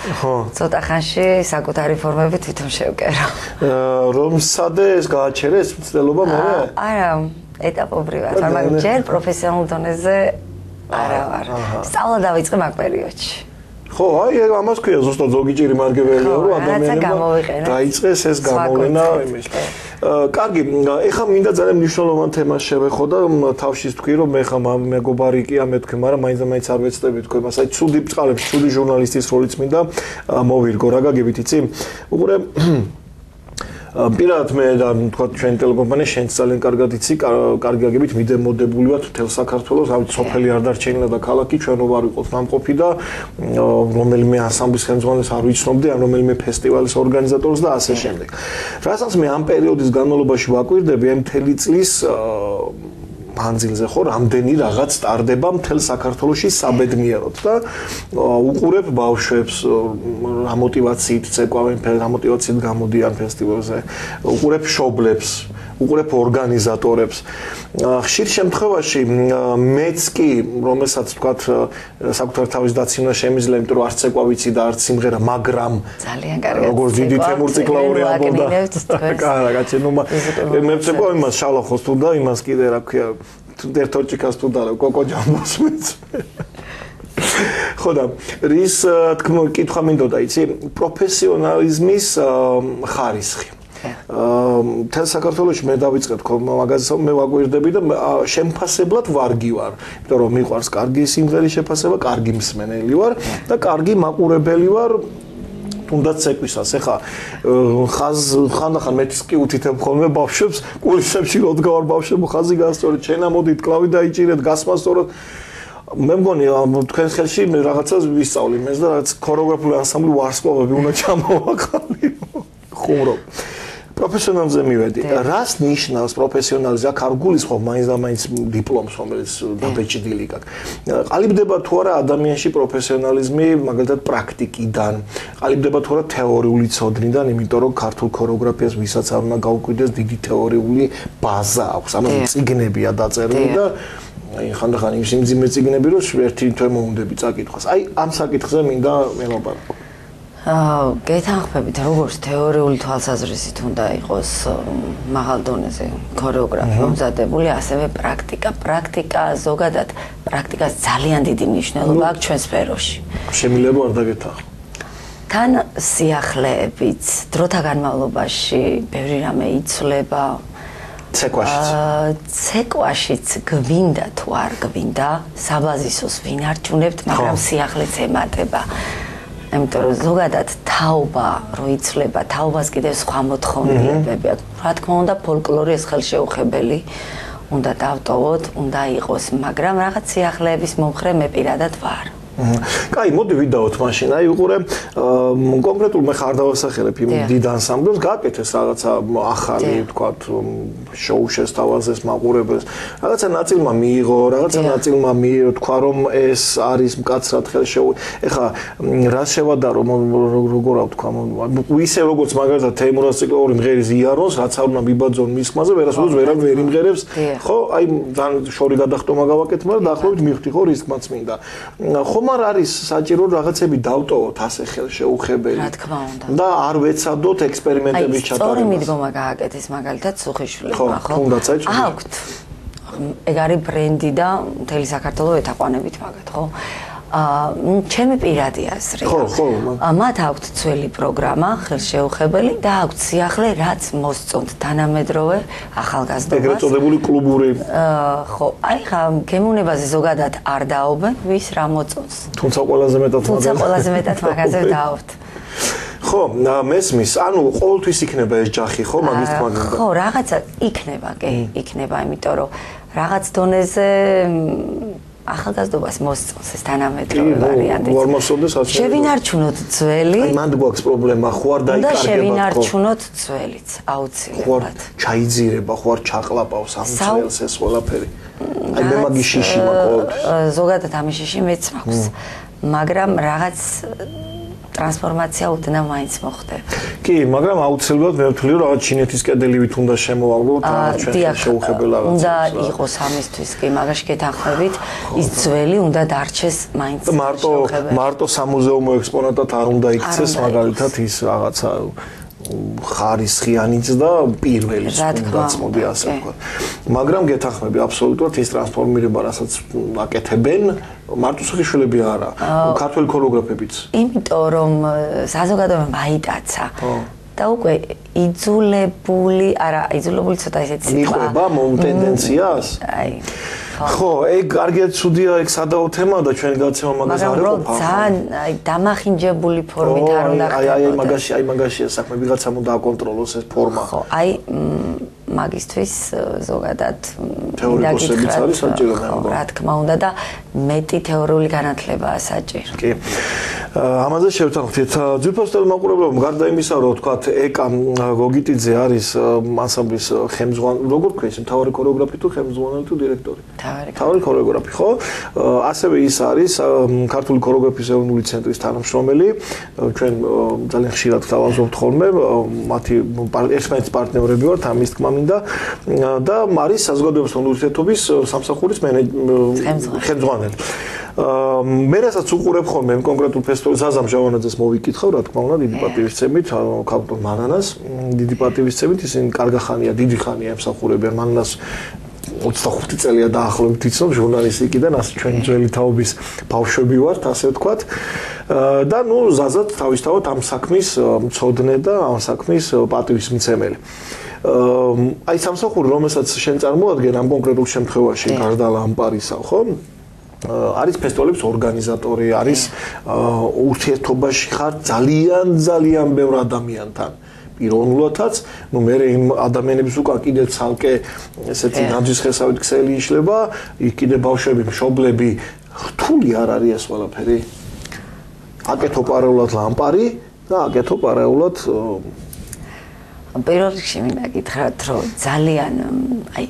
ცოტა ხანში საკუთარი ფორმები თვითონ შევკერო. რომ სადე ეს გააჩერე ეს მცდელობა მერე? არა, ეტაპობრივად, მაგრამ ჯერ პროფესიონალ დონეზე არა ვარ. სწავლა დავიწყე მაგ პერიოდში. ხო, აი ამას ქვია ზუსტად ზოგი ჭირი მარგებელია, რომ ადამიანებმა დაიწყეს ეს გამოვლენა იმის. კარგი, ეხლა მინდა ძალიან მნიშვნელოვან თემას შევეხო და თავშიც თქვი, რომ მე ხა მეგობარი კი ამეთქვი, მაგრამ მაინც მაინც არ ვეცდები თქვენ, მასაი ცუდი ბწყალებს, ცუდი ჟურნალისტის როლიც მინდა მოვირგო, რა გაგებით იცი? უყურე პირადად მე და თქვა ჩვენ ტელეკომპანია შენც ძალიან კარგად იცი, კარგი აგებით მიდემოდებული ვართ თელ საქართველოს, ავით სოფელი არ დარჩენილა და ქალაქი ჩვენ რო არ ვიყოთ ნამყოფი და რომელიმე ასამბლის ხელმძღვანელს არ ვიცნობდი, ან რომელიმე ფესტივალის ორგანიზატორს და ასე შემდეგ. რასაც მე ამ პერიოდის განმავლობაში ვაკვირდები, ამ მთელი წლის მანძილზე ხო რამდენი რაღაც სტარდება მთელ საქართველოსი საბედნიეროდ და უყურებ ბავშვებს რა მოტივაციით წეკვავენ რა მოტივაციით გამოდიან ფესტივალზე უყურებ შობლებს უყურებ ორგანიზატორებს. ხშირ შემთხვევაში მეც კი, რომელსაც თქვა საკუთარ თავის დაცინვა შემიძლია, იმიტომ რომ არც ეკვა ვიცი და არც სიმღერა, მაგრამ ძალიან კარგი. როგორც დიდი თემურ ციკლაური ამბობდა. კაცი, ნუ მე ვწეკვა იმას შალახოს თუ და იმას კიდე რა ქვია, ერთ ოჭიკას თუ და კოკო ჯამბოს მეც. ხოდა რის თქმა კითხვა მინდოდა იცი პროფესიონალიზმის ხარისხი აა თან საქართველოს მე დავიწყეთ მაგაზიო მე ვაგვირდები და შემფასებლად ვარგი ვარ იმიტომ რომ მიყვარს კარგი სიმღერის შეფასება კარგი მსმენელი ვარ და კარგი მაყურებელი ვარ. თუნდაც ცეკვისას ეხა ხაზ ხანდახან მეც კი უთითებ ხოლმე ბავშვებს კულისებში როდგავარ ბავშვებო ხაზი გასწორეთ ჩენა მოდით კლავი დაიჭირეთ გასმასწოროთ. მე მგონი თქვენ ხელში რაღაცას ვისწავლი მე და რაღაც ქორეოგრაფიული ანსამბლი ვარსკვლავები უნდა ჩამოვაყალიბო ხუმრობ პროფესიონალზე მივედი. რას ნიშნავს პროფესიონალიზმი? აქ არ გულისხმობ მაინც და მაინც დიპლომს, რომელიც დაბეჭდილი გაქვს. ყალიბდება თუ არა ადამიანში პროფესიონალიზმი, მაგალითად პრაქტიკიდან. ყალიბდება თუ არა თეორიული ცოდნიდან, იმიტომ რომ ქართულ ქორეოგრაფიას ვისაც არ უნდა გაუკვირდეს დიდი თეორიული ბაზა აქვს. ანუ ციგნებია დაწერილი და აი ხანდახან იმ სიმძიმე ციგნები რომ ერთი თვე მომუნდები წაკითხოს. აი ამ საკითხზე მინდა მელაპარაკო. აა გეთანხმებით როგორც თეორიული თვალსაზრისით უნდა იყოს მაღალ დონეზე ქორეოგრაფია მომზადებული, ასევე პრაქტიკა. პრაქტიკა ზოგადად პრაქტიკას ძალიან დიდი მნიშვნელობა აქვს ჩვენ სფეროში. შემიძლია არ დაგეთანხმო. თან სიახლეებიც დროთა განმავლობაში ბევრი რამე იცვლება. ცეკვაშიც. აა ცეკვაშიც გვინდა თუ არ გვინდა, საბაზისოს ვინარჩუნებთ, მაგრამ სიახლეც ემატება. ამიტომ რომ ზოგადად თაობა რო იცლება, თაობას კიდევ სხვა მოთხოვნილებები აქვს. რა თქმა უნდა, ფოლკლორი ეს ხელშეუხებელი უნდა დავტოვოთ, უნდა იყოს, მაგრამ რაღაც სიახლეების მომხრე მე პირადად ვარ. კაი, მოდი ვიდაოთ მაშინ. აი, უყურე, კონკრეტულ მე ხარ დავასახელებ იმ დიდ ანსამბლს, გააკეთეს რაღაცა ახალი, თქვათ, შოუ შესთავაზეს მაყურებელს. რაღაცა ნაწილმა მიიღო, რაღაცა ნაწილმა მიიღო, თქვა რომ ეს არის მკაცრად ხელშეუ. ეხა რა შევადარო, როგორ რა ვთქვა, ისე როგორც მაგალითად თეიმურას ციკლური მღერის იაროს, რაც არ უნდა მიბაძონ მის ხმაზე, ვერასოდეს ვერა ვერ იმღერებს. ხო, აი, ძალიან შორი გადახტომა გავაკეთე, მაგრამ დაახლოებით მივხვდი ხო რისკმაც მინდა. ხომ არ არის საჭირო რაღაცები დავტოვოთ ასე ხელშეუხებელი. რა თქმა უნდა. და არ ვეცადოთ ექსპერიმენტების ჩატარებას. სწორი მიდგომა გააკეთეს მაგალითად სუხიშვილმა, ხო? ხო, თუნდაც აი. აქვთ. ეგ არის ბრენდი და მთელი საქართველოს ეთაყვანებით მაგათ, ხო? აა ჩემი პირადი აზრი. ხო, ხო. მათ აქვთ ძველი პროგრამა, ხელშეუხებელი და აქვთ სიახლე, რაც მოსწონთ თანამედროვე ახალგაზრდობას. ეგრეთ წოდებული კლუბური. აა ხო, აი ხა გემოვნებაზე ზოგადად არ დაობენ, ვის რა მოწონს. თუმცა ყველაზე მეტად მაგაზე. თუმცა ყველაზე მეტად მაგაზე დაობთ. ხო, მესმის, ანუ ყოველთვის იქნება ეს ჯახი, ხო, მაგის უნდა. ხო, რაღაცა იქნება, კი, იქნება, იმიტომ რომ რაღაც დონეზე ახალგაზრდობას მოსწონს ეს თანამედროვე ვარიანტი. ვარ მოსწონდეს ასე. შევინარჩუნოთ ძველი. აი მანდ გვაქვს პრობლემა, ხო არ დაიკარგება ხო? და შევინარჩუნოთ ძველიც, აუცილებლად. ხო, ჩაიძირება, ხო არ ჩაყლაპავს ამ ძველს ეს ყველაფერი. აი მე მაგის შიში მაქვს. ზოგადად ამის შიში მეც მაქვს. მაგრამ რაღაც ტრანსფორმაცია უდნა მაინც მოხდება. კი, მაგრამ აუცილებლად მე ვთვლი რომ რაღაც ჩინეთის კედელივით უნდა შემოვალოთ რაღაც ჩვენ შეუხებელ რაღაცა. უნდა იყოს ამისთვის კი, მაგაში გეთანხმებით, ის ძველი უნდა დარჩეს მაინც მარტო მარტო სამუზეუმო ექსპონატად არ უნდა იქცეს მაგალითად ის რაღაცა ხარისხიანიც და პირველიც თუნდაც მოდი ასე ვქო. მაგრამ გეთახმები აბსოლუტურად ის ტრანსფორმირება, რასაც აკეთებენ, მარტო სიხიშვილები არა, ქართული ქორეოგრაფებიც. იმიტომ რომ საზოგადოება აიტაცა. და უკვე იძულებული, არა, იძულებული ცოტა ისეთი სიტყვა. მიყვება მომ ტენდენციას? აი ხო, ეგ კარგია, ცუდია, ეგ სადაო თემა და ჩვენ გაცემა მაგას არ ეყოფა. მაგრამ ძალიან აი დამახინჯებული ფორმით არ უნდა ხდება. აი აი მაგაში, აი მაგაშია საქმე, ვიღაცამ უნდა აკონტროლოს ეს ფორმა. ხო, აი მაგისტვის ზოგადად თეორიებიც არის საჭირო მე მგონი. რა თქმა უნდა და მეტი თეორიული განათლებაა საჭირო. კი. ამაზე შევთანხმდით. ძვირფასტელ მაყურებლებმა გარდა იმისა, რომ თქვა ეკა გოგიტიძე არის ანსამბლის ხელმძღვანელი, როგორ ქვია ის მთავარი ქორეოგრაფი თუ ხელმძღვანელი თუ დირექტორი? თავი ქორეოგრაფი, ხო? ასევე ის არის ქართული ქორეოგრაფიის ეროვნული ცენტრის თანამშრომელი. ჩვენ ძალიან ხშირად თავაზობთ ხოლმე მათი ერთმანეთის პარტნიორები ვართ ამის თქმა მინდა და არის საზოგადოების უნივერსიტეტობის სამსახურის ხელმძღვანელი. აა მე რასაც უყურებ ხოლმე კონკრეტულ ფესტივალს ზაზამ ჟავანაძეს მოვიკითხავ, რა თქმა უნდა, დიდი პატივისცემით, კაპიტონ მანანას, დიდი პატივისცემით, ისინი კარგა ხანია, დიდი ხანია ემსახურებიან მანანას 25 წელია დაახლოებით იცნობ ჟურნალისტიკიდან, ასე ჩვენ ძველი თაობის ბავშვები ვართ, ასე ვთქვათ. და ნუ ზაზად თავისთავად ამ საქმის მწოდნე და ამ საქმის პატივისმცემელი. აი სამსახური რომელსაც შენ წარმოადგენ ამ კონკრეტულ შემთხვევაში გარდა ლამპარისა ხო არის ფესტივალების ორგანიზატორი არის ურთიერთობაში ხარ ძალიან ძალიან ბევრ ადამიანთან პიროვნულადაც, ну მე იმ ადამიანების უკან კიდე ცალკე ესეთი ნაძვის ხესავით ქსელი იშლება, იქ კიდე ბავშვები, მშობლები, რთული არ არის ეს ყველაფერი? აკეთო პარალელურად ლამპარი და აკეთო პარალელურად პირველ რიგში მინდა გითხრათ, რომ ძალიან აი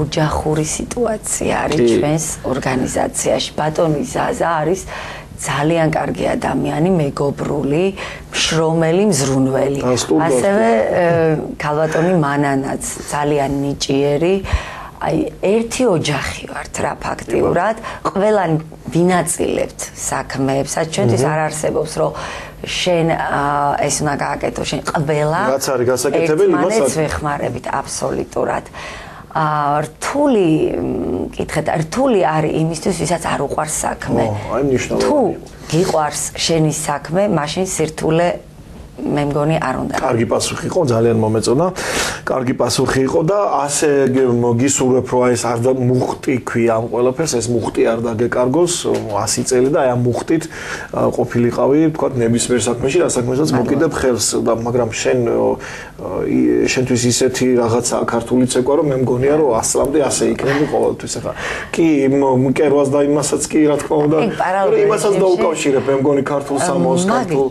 ოჯახური სიტუაცია არის ჩვენს ორგანიზაციაში. ბატონი ზაზა არის ძალიან კარგი ადამიანი, მეგობრული, შრომელი, მზრუნველი. ასევე ქალბატონი მანანაც ძალიან ნიჭიერი. აი ერთი ოჯახი ვართ რა ფაქტიურად, ყველანი ვინაწილებთ საქმეებსაც, ჩვენთვის არ არსებობს რომ შენ ეს უნდა გააკეთო შენ. ყველა რაც არის გასაკეთებელი იმასაც ვეხმარებით აბსოლუტურად რთული კითხეთ, რთული არის იმისთვის, ვისაც არ უყვარს საქმე. აი მნიშვნელოვანია. თუ გიყვარს შენი საქმე, მაშინ სირთულე მე მგონი არ უნდა. კარგი პასუხი იყო, ძალიან მომეწონა. კარგი პასუხი იყო და ასე გისურვებ, რომ ეს არ და მუხტი ქვია ამ ყველაფერს, ეს მუხტი არ დაგეკარგოს 100 წელი და აი ამ მუხტით ყოფილიყავი, თქვა ნებისმიერ საქმეში, რა საქმესაც მოკიდებ ხელს და მაგრამ შენ შენთვის ისეთი რაღაცა ქართული ცეკვა, რომ მე მგონია, რომ 100-მდე ასე იქნება ყოველთვის ახლა. კი, მკერვას და იმასაც კი რა თქმა უნდა, იმასაც დაუკავშირებ, მე მგონი ქართულ სამოს, ქართულ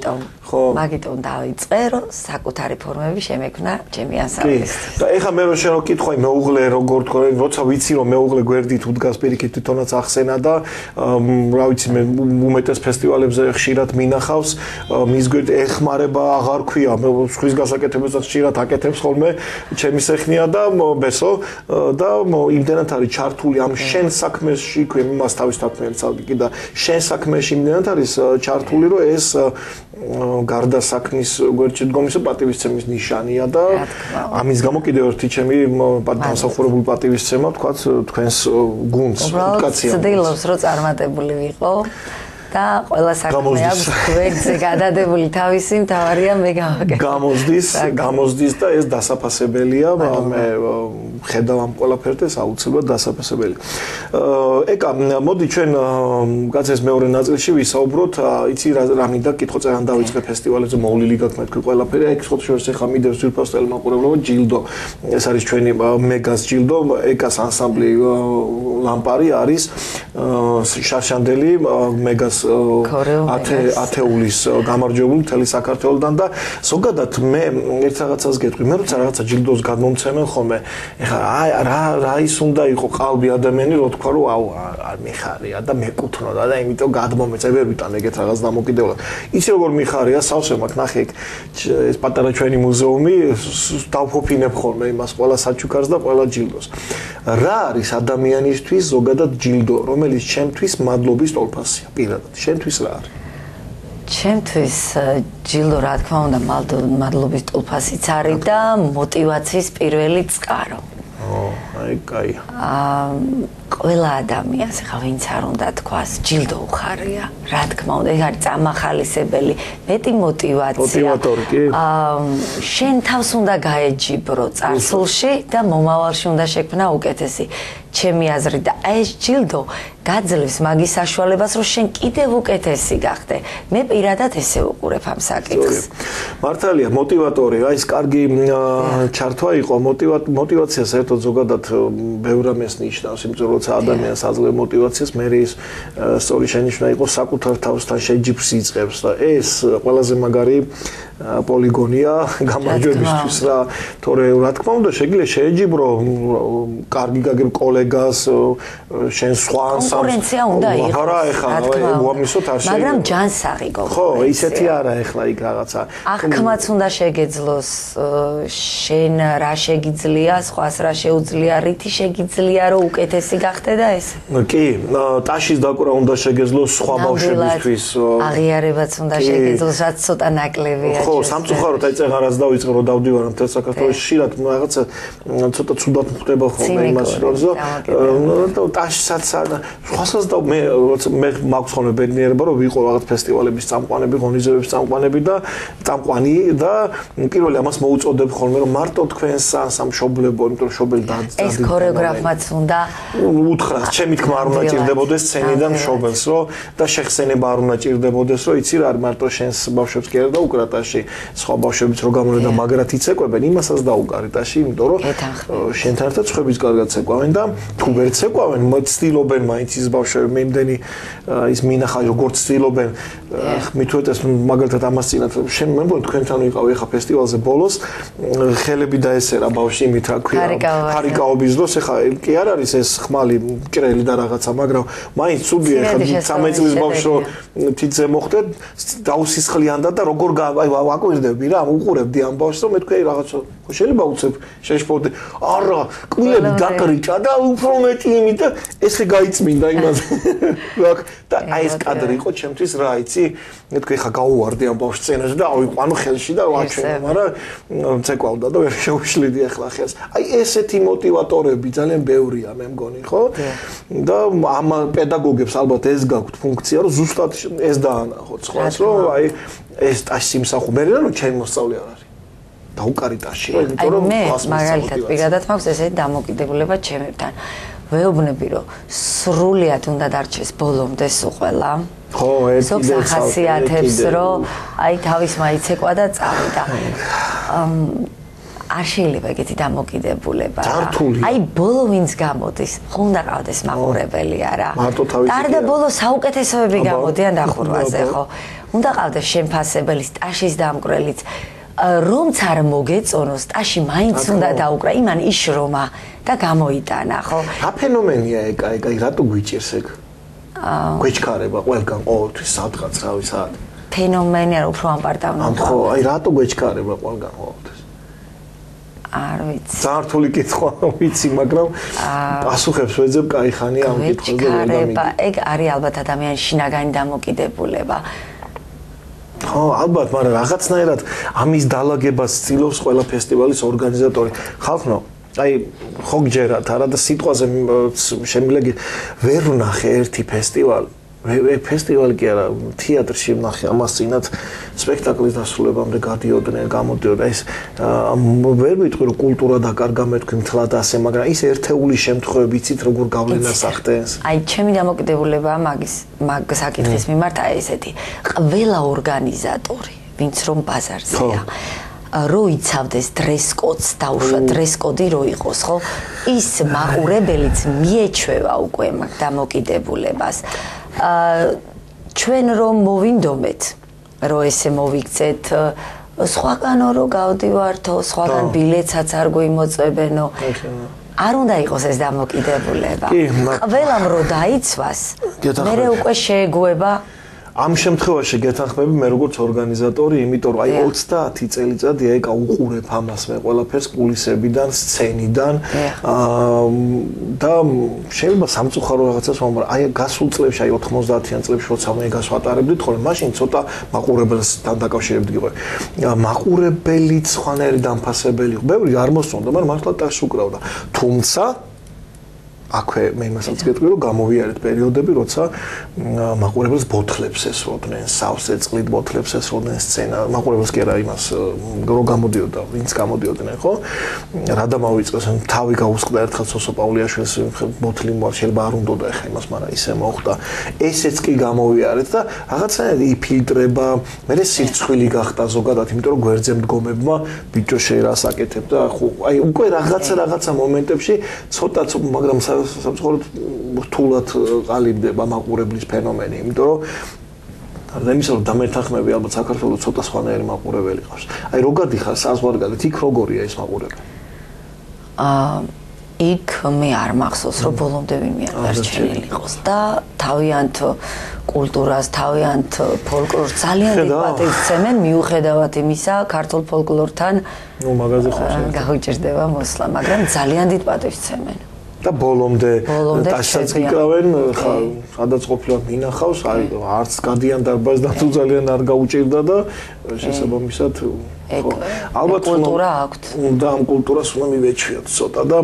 ხო. მაგიტომ დავიწყე რომ საკუთარი ფორმები შემექნა ჩემი ანსამბლის კი. და ეხა მე რო შენ რო კითხავი მეუღლე როგორ თქო როცა ვიცი რომ მეუღლე გვერდით უდგას პირიქით თვითონაც ახსენა და რა ვიცი მე უმეტეს ფესტივალებზე ხშირად მინახავს. მის გვერდ ეხმარება აღარ ქვია. მე სხვის გასაკეთებასაც ხშირად აკეთებს ხოლმე ჩემი სეხნია და ბესო. და იმდენად არის ჩართული ამ შენ საქმეში ქვია მას თავის თქმელს ალბი და შენ საქმეში იმდენად არის ჩართული რომ ეს გარდა საქმის გვერდში დგომისა პატივისცემის ნიშანია და ამის გამო კიდევ ერთი ჩემი დამსახურებული პატივისცემა თქვა თქვენს გუნდს ედუკაცია. ცდილობს რომ წარმატებული ვიყო. და ყველა საქმე აქვს გვერდზე გადადებული. თავისი მთავარია მე გავაკეთე. გამოზდის, გამოზდის და ეს დასაფასებელია, მე ხედავ ამ ყველაფერს აუცილებლად დასაფასებელი. ეკა, მოდი ჩვენ კაცეს მეორე ნაწილში ვისაუბროთ, იცი რა მინდა კითხო წერან დავიწყე ფესტივალებზე მოვლილი გაქვს მეთქი ყველაფერი, ეგ ხო შორს ახლა მიდევს ვირფასტელ მაყურებლობა ჯილდო. ეს არის ჩვენი მეგას ჯილდო, ეკას ანსამბლი ლამპარი არის შარშანდელი მეგას ათეულის გამარჯვებული თელი საქართველოსთან და ზოგადად მე ერთ რაღაცას გეტყვი. მე როცა რაღაცა ჯილდოს გადმომცემენ ხოლმე ეხლა რა რა ის უნდა იყო ყალბი ადამიანი რო თქვა რომ აუ არ მიხარია და მეკუთვნოდა და იმიტომ გადმომეწე ვერ ვიტან ეგეთ რაღაც დამოკიდებლად. ის როგორ მიხარია სავსე მაგ ნახე ეს პატარა ჩვენი მუზეუმი დავფოფინებ ხოლმე იმას ყველა საჩუქარს და ყველა ჯილდოს. რა არის ადამიანისთვის ზოგადად ჯილდო რომელიც ჩემთვის მადლობის ტოლფასია? პირადად შენთვის რა არის? ჩემთვის ჯილო რა თქმა უნდა მადლობის ტოლფასიც არის და мотиваციის პირველი წყარო. ო აი, კაი. აა, ყველა ადამიანს ხა ვინც არ უნდა თქვას, ჯილდო უხარია. რა თქმა უნდა, ეს არის წამახალისებელი, მეტი мотиваცია. мотиваტორი კი. აა, შენ თავს უნდა გაეჯიბრო წარსულში და მომავალში უნდა შექმნა უკეთესი. ჩემი აზრით და ეს ჯილდო გაძლევს მაგის საშუალებას, რომ შენ კიდევ უკეთესი გახდე. მე პირადად ესე უყურებ ამ საკითხს. მართალია, мотиваტორი, აი ეს კარგი ჩართვა იყო, мотиваციას საერთოდ ზოგადად ბევრ ამას ნიშნავს, იმიტომ რომ ადამიანს აძლევს мотивაციას, მე ის სწორი შენიშვნა იყო საკუთარ თავსთან შეჯიბრს იწევს და ეს ყველაზე მაგარი პოლიგონია გამარჯვებისთვის რა. თორე რა თქმა უნდა შეიძლება შეეჯიბრო კარგი გაგებ კოლეგას, შენ სხვა ანსამბლს. კონკურენცია უნდა იყოს. არა ეხლა უამისოთ არ შეიძლება. მაგრამ ჯანსაღი გოგო. ხო, ისეთი არა ეხლა იქ რაღაცა. აღქმაც უნდა შეგეძლოს შენ რა შეგიძლია, სხვას რა შეუძლია რითი შეგიძლია რომ უკეთესი გახდე და ეს კი ტაშის დაკვრა უნდა შეგეძლოს სხვა ბავშვებისთვის აღიარებაც უნდა შეგეძლოს რაც ცოტა ნაკლებია ხო, სამწუხაროდ აი წეღარას დავიწყე რომ დავდივარ მთელ საქართველოს შეიძლება რაღაცა ცოტა ცუდად ხდება ხოლმე იმას რომ და ტაშსაც სხვასაც და მე მე მაქვს ხოლმე ბედნიერება რომ ვიყო რაღაც ფესტივალების წამყვანები, ღონისძიებების წამყვანები და წამყვანი და პირველი ამას მოუწოდებ ხოლმე რომ მარტო თქვენს სამშობლებო, იმიტომ რომ შობელი და ეს ქორეოგრაფმაც უნდა უთხრას, ჩემი თქმა არ უნდა ჭირდებოდეს სცენიდან შობელს, რომ და შეხსენება არ უნდა ჭირდებოდეს, რომ იცი რა მარტო შენს ბავშვებს კი არა და უკრატაში ტაში სხვა ბავშვებიც რო გამონდა მაგრად იცეკვებენ იმასაც დაუგარი ტაში იმიტომ რომ შენთან ერთად ხვების კარგად ცეკვავენ და თუ ვერ ცეკვავენ მოცდილობენ მაინც ის ბავშვები მე იმდენი ის მინახა როგორც ცდილობენ მithუეთეს მაგრად ამას წინათ შენ მე მგონი თქვენთან ვიყავი ახლა ფესტივალზე ბოლოს ხელები დაესერა ბავშვი იმით რა ქვია ფარიკაობის დროს ახლა კი არ არის ეს ხმა მაღალი მკრელი და რაღაცა, მაგრამ მაინც ცუდია ხა 13 წლის ბავშვო თითზე მოხდე დაუსისხლიანდა და როგორ აი ვაკვირდები რა, უყურებდი ამ ბავშვს, რომ მე თქვი რაღაცა შეიძლება უცებ შეშფოთე. არა, კვილები დაკრიჭა და უფრო მეტი იმით და ესე გაიწმინდა იმაზე. ვაკ და აი ეს კადრი იყო ჩემთვის რა, იცი? მე თქვი ხა გაუვარდი ამ ბავშვს სცენაზე და ავიყვანო ხელში და ვაჩვენო, მაგრამ ცეკვავდა და ვერ შეუშლიდი ახლა ხელს. აი ესეთი კურატორები ძალიან ბევრია, მე მგონი, ხო? და ამ პედაგოგებს ალბათ ეს გაქვთ ფუნქცია, რომ ზუსტად ეს დაანახოთ, ხო? რომ აი ეს ტაში სიმსახო მე რა ჩემი მოსწავლე არ არის. დაუკარი ტაში, იმიტომ რომ მე მაგალითად პირადად მაქვს ესეთი დამოკიდებულება ჩემებთან. ვეუბნები, რომ სრულიად უნდა დარჩეს ბოლომდე სულ ყველა. ხო, ეს კიდევ ახასიათებს, რომ აი თავის მაიცეკვა და წავიდა. არ შეიძლება ეგეთი დამოკიდებულება. აი ბოლო ვინც გამოდის, ხო უნდა ყავდეს მაყურებელი არა? მარტო თავის. და ბოლო საუკეთესოები გამოდიან დახურვაზე, ხო? უნდა ყავდეს შემფასებელი, სტაშის დამკვრელიც. რომც არ მოგეწონოს, ტაში მაინც უნდა დაუკრა, იმან იშრომა და გამოიტანა, ხო? რა ფენომენია ეგ, აი, რატო გვიჭირს ეგ? აა გვეჩქარება ყველგან ყოველთვის სადღაც, რავი, სად? ფენომენია, უფრო ამპარტავნა. ამ ხო, აი, რატო გვეჩქარება ყველგან ყოველთვის? არ ვიცი. ზართული კითხვა ვიცი, მაგრამ პასუხებს ვეძებ, кай ხანი ამ კითხვაზე ვერ დამიგი. ეგ არის ალბათ ადამიანის შინაგანი დამოკიდებულება. ხო, ალბათ, მაგრამ რაღაცნაირად ამის დაალაგებას ცდილობს ყველა ფესტივალის ორგანიზატორი. ხალხო, აი, ხო გჯერათ, არა და სიტყვაზე შემილეგი ვერ ვნახე ერთი ფესტივალი, მე ფესტივალი კი არა თეატრში ვნახე ამას წინათ სპექტაკლის დასრულებამდე გადიოდნენ გამოდიოდა ეს ვერ ვიტყვი რომ კულტურა დაკარგა მე თქვი მთლად ასე მაგრამ ის ერთეული შემთხვევები იცით როგორ გავლენას ახდენს? აი ჩემი დამოკიდებულება მაგის მაგ საკითხის მიმართ აი ესეთი ყველა ორგანიზატორი ვინც რომ ბაზარზეა რო იცავდეს დრესკოდს და უშვა დრესკოდი რო იყოს ხო? ის მაყურებელიც მიეჩვევა უკვე მაგ დამოკიდებულებას. ჩვენ რომ მოვინდომეთ რომ ესე მოვიქცეთ სხვაგანო რო გავდივართო სხვაგან ბილეთსაც არ გვიმოწებენო არ უნდა იყოს ეს დამოკიდებულება. ყველამ რო დაიცვას მე უკვე შეეგუება ამ შემთხვევაში გეთანხმები მე როგორც ორგანიზატორი, იმიტომ რომ აი 30 წელიწადი აი გაუყურებ ამას მე ყველაფერს კულისებიდან, სცენიდან აა და შეიძლება სამწუხარო რაღაცას ვამბობ, აი გასულ წლებში აი 90-იან წლებში როცა მე გასვატარებდით, ხოლმე მაშინ ცოტა მაყურებელთან დაკავშირებდი იყო. მაყურებელი ცხანერი დამფასებელი იყო. ბევრი არ მოსწონდა, მაგრამ მართლა ტას უკრავდა. თუმცა აქვე მე იმასაც გეტყვი რომ გამოვიარეთ პერიოდები როცა მაყურებელს ბოთლებს ესროდნენ სავსე წყლით ბოთლებს ესროდნენ სცენა მაყურებელს კი არა იმას რო გამოდიოდა ვინც გამოდიოდნენ ხო? რა დამავიწყეს თავი გაუსყდა ერთხელ სოსო პაულიაშვილს ბოთლი მოარ შეიძლება არ უნდოდა ეხა იმას მაგრამ ისე მოხდა ესეც კი გამოვიარეთ და რაღაცა იფილტრება მე სირცხვილი გახდა ზოგადად იმიტომ რომ გვერდზე მდგომებმა ბიჭო შეერას აკეთებ და აი უკვე რაღაცა რაღაცა მომენტებში ცოტა მაგრამ სამწუხაროდ რთულად ყალიბდება მაყურებლის ფენომენი, იმიტომ რომ არ დამისო რომ დამეთანხმები ალბათ საქართველოს ცოტა სხვანაირი მაყურებელი ყავს. აი როგორ დიხარ საზღვარგარეთ იქ როგორია ეს მაყურებელი? აა იქ მე არ მახსოვს რომ ბოლომდე ვინმე არ დარჩენილი იყოს და თავიანთ კულტურას, თავიანთ ფოლკლორს ძალიან დიდ პატივს ცემენ მიუხედავად იმისა, ქართულ ფოლკლორთან ნუ მაგაზე ხო შეიძლება გაუჭირდება მოსვლა, მაგრამ ძალიან დიდ პატივს ცემენ. და ბოლომდე ტაშაც იკრავენ ხა სადაც ყოფილა მინახავს აი არც გადიან დარბაზს და თუ ძალიან არ გაუჭირდა და შესაბამისად ალბათ კულტურა აქვს და ამ კულტურას უნდა მივეჩვიოთ ცოტა და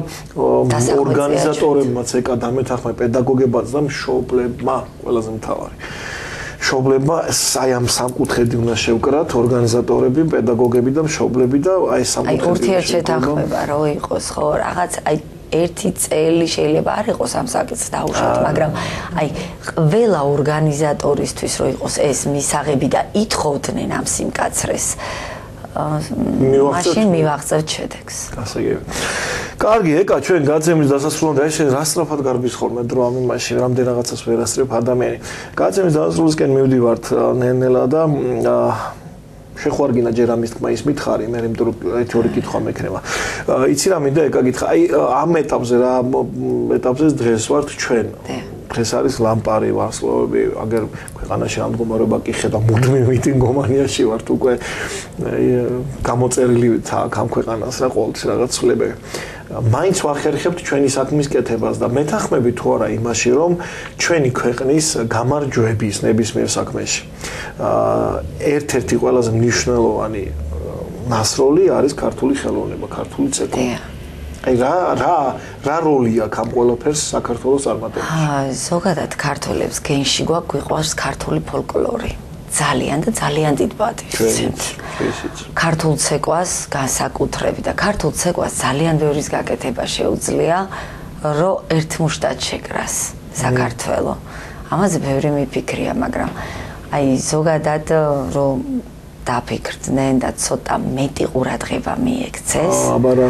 ორგანიზატორებმაც ეკა დამეთახმე პედაგოგებაც და მშობლებმა ყველაზე მთავარი. მშობლებმა აი ამ სამკუთხედი უნდა შევკრათ ორგანიზატორები, პედაგოგები და მშობლები და აი სამკუთხედი აი ურთიერთშეთანხმება რო იყოს ხო რაღაც აი ერთი წელი შეიძლება არ იყოს ამ საკითხს დაუშვათ, მაგრამ აი ყველა ორგანიზატორისთვის რო იყოს ეს მისაღები და ითხოვდნენ ამ სიმკაცრეს მაშინ მივახცევთ შედეგს. გასაგები. კარგი, ეკა ჩვენ გაცემის დასასრულამდე აი შენ რა სწრაფად გარბის ხოლმე დრო ამ იმაში რამდენ რაღაცას ვერასწრებ ადამიანი. გაცემის დასასრულისკენ მივდივართ ნენელა და შეხვარგინა ჯერ ამის თქმა ის მითხარი, მე იმიტომ რომ ერთი ორი კითხვა მექნება. იცი რა მინდა ეკაგითხა, აი ამ ეტაპზე რა ეტაპზე დღეს ვართ ჩვენ. დღეს არის ლამპარი ვარსლოვები, აგერ ქვეყანაში ამ მდგომარეობა კი ხედა მუდმივ მიტინგომანიაში ვართ უკვე აი გამოწერილი აქ ამ ქვეყანას რა ყოველთვის რაღაც ცვლილებები. მაინც ვახერხებთ ჩვენი საქმის კეთებას და მეთანხმები თუ არა იმაში, რომ ჩვენი ქვეყნის გამარჯვების ნებისმიერ საქმეში აა ერთ-ერთი ყველაზე მნიშვნელოვანი მასროლი არის ქართული ხელოვნება, ქართული ცეკვა. აი რა რა რა როლი აქვს ამ ყველაფერს საქართველოს წარმატებაში? აა ზოგადად ქართველებს გენში გვაქვს ქართული ფოლკლორი. ძალიან და ძალიან დიდ პატივს. ქართულ ცეკვას განსაკუთრებით და ქართულ ცეკვას ძალიან ბევრის გაკეთება შეუძლია, რომ ერთ მუშტად შეკრას საქართველო. ამაზე ბევრი მიფიქრია, მაგრამ აი ზოგადად რომ დაფიქრდნენ და ცოტა მეტი ყურადღება მიექცეს. აბა რა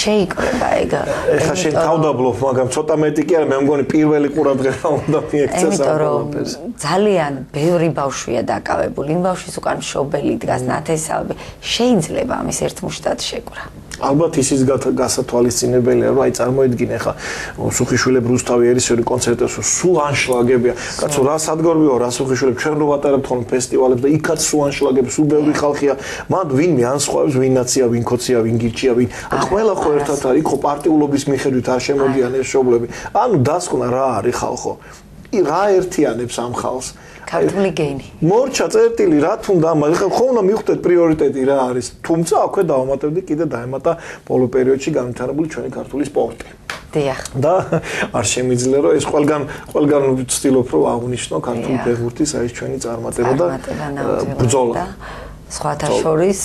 შეიკრება ეგ. ეხლა შენ თავდაბლობ, მაგრამ ცოტა მეტი კი არა, მე მგონი პირველი ყურადღება უნდა მიექცეს ამ ყველაფერს. ძალიან ბევრი ბავშვია დაკავებული, იმ ბავშვის უკან მშობელი დგას ნათესავები, შეიძლება ამის ერთ მუშტად შეკრა. ალბათ ისიც გასათვალისწინებელია, რომ აი წარმოედგინე ხა სუხიშვილებ რუსთავი ერისური კონცერტებს სულ ანშლაგებია. კაცო რა სადგორბიო რა სუხიშვილებ ჩვენ რო ვატარებთ ხოლმე ფესტივალებს და იქაც სულ ანშლაგები, სულ ბევრი ხალხია. მანდ ვინმე ანსხვავებს, ვინ ნაცია, ვინ ქოცია, ვინ გირჩია, ვინ ყველა ხო ერთად არის, ხო პარტიულობის მიხედვით არ შემოდიან ეს შობლები. ანუ დასკვნა რა არის ხალხო? რა ერთიანებს ამ ხალხს? ქართული გენი. მორჩა წერტილი რა თუნდა მაგრამ ხო უნდა მიხვდეთ პრიორიტეტი რა არის. თუმცა აქვე დავამატებდი კიდე დაემატა ბოლო პერიოდში განვითარებული ჩვენი ქართული სპორტი. დიახ. და არ შემიძლია რომ ეს ყველგან ყველგან ვცდილობ რომ აღნიშნო ქართული ფეხბურთის აი ჩვენი წარმატება და ბრძოლა. სხვათა შორის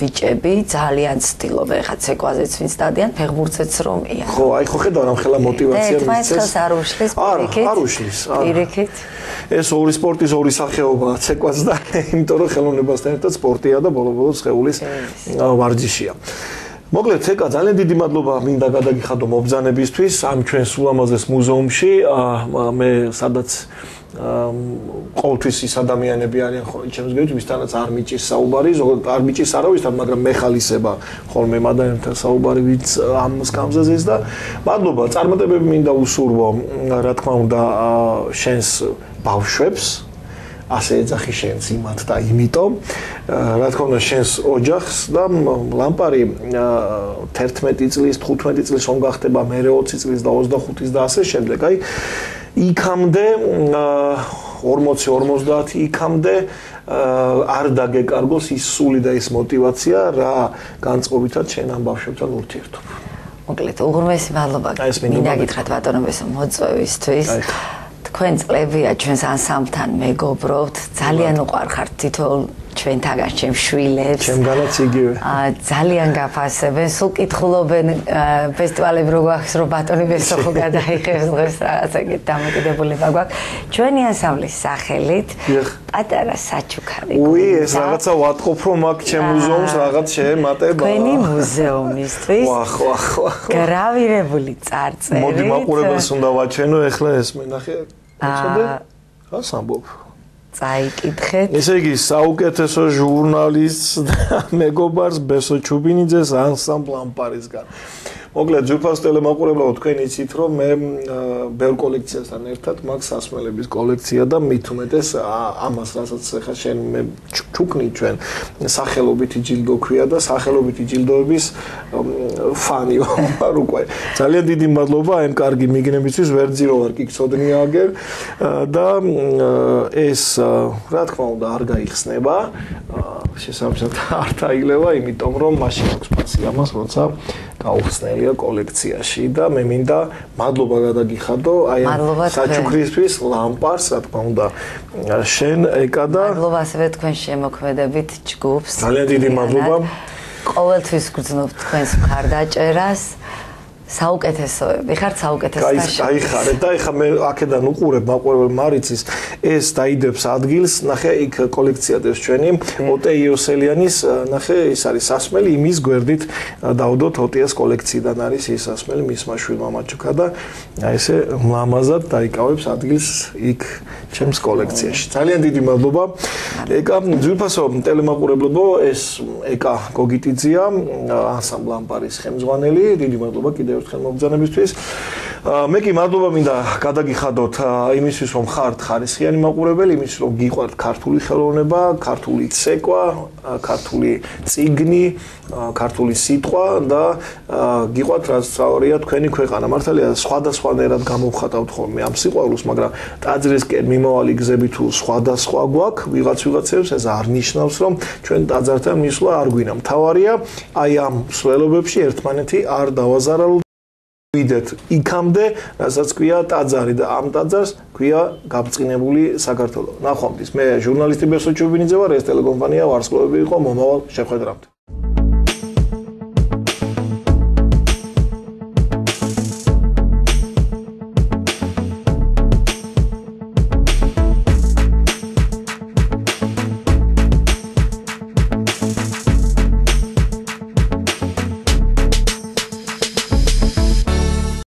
ბიჭები ძალიან ცდილობენ ხა ცეკვაზეც ვინც დადიან ფეხბურთზეც რომ ია. ხო, აი ხო ხედავ რამ ხელა მოტივაცია მიცეს. ეს თვითონ არ უშლის პირიქით. არ უშლის. პირიქით. ეს ორი სპორტის ორი სახეობაა ცეკვაც და იმიტომ რომ ხელოვნებასთან ერთად სპორტია და ბოლო-ბოლოს შეულის ვარჯიშია. მოკლედ ცეკა ძალიან დიდი მადლობა მინდა გადაგიხადო მობზანებისთვის ამ ჩვენ სულამაზეს მუზეუმში მე სადაც ყოველთვის ის ადამიანები არიან ხოლმე ჩემს გეუბნებით ვისთანაც არ მიჭის საუბარი ზოგადად არ მიჭის არავისთან მაგრამ მე ხალისება ხოლმე ადამიანთან საუბარი ვიც ამ სკამზეზეს და მადლობა წარმატებები მინდა უსურვო რა თქმა უნდა შენს ბავშვებს. ასე ეძახი შენს იმათ და იმიტომ რა თქმა უნდა შენს ოჯახს და ლამპარი 11 წლის 15 წლის რომ გახდება მე 20 წლის და 25-ის და ასე შემდეგ. აი იქამდე 40-50 იქამდე არ დაგეკარგოს ის სული და ის мотиваცია, რა განწყობითად შენ ამ ბავშვებთან ურთიერთობ. მოკლედ, უღრმესი მადლობა. მინდა გითხრათ ბატონობესო მოწვევისთვის. თქვენ წლებია ჩვენს ანსამბლთან მეგობრობთ, ძალიან უყარხართ თითოეულ ჩვენთაგან ჩემ შვილებს. ჩემგანაც იგივე. აა ძალიან გაფასებენ, სულ კითხულობენ ფესტივალები როგორ ახს რო ბატონი ვესოხო გადაიხევს დღეს რაღაცა კიდე დამოკიდებულება გვაქვს. ჩვენი ანსამბლის სახელით პატარა საჩუქარი. უი, ეს რაღაცა ვატყობ რომ აქ ჩემ მუზეუმს რაღაც შეემატება. ჩვენი მუზეუმისთვის. ვახ, ვახ, ვახ. გრავირებული წარწერით. მოდი მაყურებელს უნდა ვაჩვენო ეხლა ეს მე ნახე. აა რა სამბობ? წაიკითხეთ. ესე იგი, საუკეთესო ჟურნალისტს და მეგობარს ბესო ჩუბინიძეს ანსამბლ ამპარისგან. მოკლედ ძურფას ტელემაყურებელო თქვენ იცით რომ მე ბევრ კოლექციასთან ერთად მაქვს სასმელების კოლექცია და მით უმეტეს ამას რასაც ხა შენ მე ჩუქნი ჩვენ სახელობითი ჯილდო ქვია და სახელობითი ჯილდოების ფანი ვარ უკვე. ძალიან დიდი მადლობა ამ კარგი მიგნებისთვის ვერძირო ვარ კი ცოდნია აგერ. და ეს რა თქმა უნდა არ გაიხსნება. შესაბამისად არ დაილევა იმიტომ რომ მაშინ აქვს ფასი ამას როცა გაუხსნელია კოლექციაში და მე მინდა მადლობა გადაგიხადო აი საჩუქრისთვის ლამპარს რა თქმა უნდა შენ ეკა და მადლობა ასევე თქვენ შემოქმედებით ჯგუფს. ძალიან დიდი მადლობა. ყოველთვის გძნობ თქვენს მხარდაჭერას საუკეთესოები, ხართ საუკეთესო. აი, ხარეთ და ეხა მე აქედან უყურებ მაყურებელ მარიცის ეს დაიდებს ადგილს, ნახე იქ კოლექცია დევს ჩვენი ოტე იოსელიანის, ნახე ის არის სასმელი იმის გვერდით დაუდოთ ოტიას კოლექციიდან არის ის სასმელი მისმა შვილმა მაჩუკა და აი ესე მლამაზად დაიკავებს ადგილს იქ ჩემს კოლექციაში. ძალიან დიდი მადლობა. ეკა ძვირფასო ტელემაყურებლებო ეს ეკა გოგიტიძია ანსამბლ ამპარის ხელმძღვანელი. დიდი მადლობა კიდევ ერთხელ მოგზანებისთვის. მე კი მადლობა მინდა გადაგიხადოთ იმისთვის რომ ხართ ხარისხიანი მაყურებელი, იმის რომ გიყვართ ქართული ხელოვნება, ქართული ცეკვა, ქართული ციგნი, ქართული სიტყვა და გიყვართ რა სწორია თქვენი ქვეყანა. მართალია სხვადასხვანაირად გამოვხატავთ ხოლმე ამ სიყვარულს, მაგრამ ტაძრისკენ მიმავალი გზები თუ სხვადასხვა გვაქვს, ვიღაც ვიღაცებს ეს არ ნიშნავს რომ ჩვენ ტაძართან მისვლა არ გვინა. მთავარია აი ამ სველობებში ერთმანეთი არ დავაზარალოთ ვიდეთ იქამდე, რასაც ქვია ტაძარი და ამ ტაძარს ქვია გაბწყინებული საქართველოს. ნახვამდის, მე ჟურნალისტი ბესო ჩუბინიძე ვარ, ეს ტელეკომპანია ვარსკვლავები იყო მომავალ შეხვედრამდე.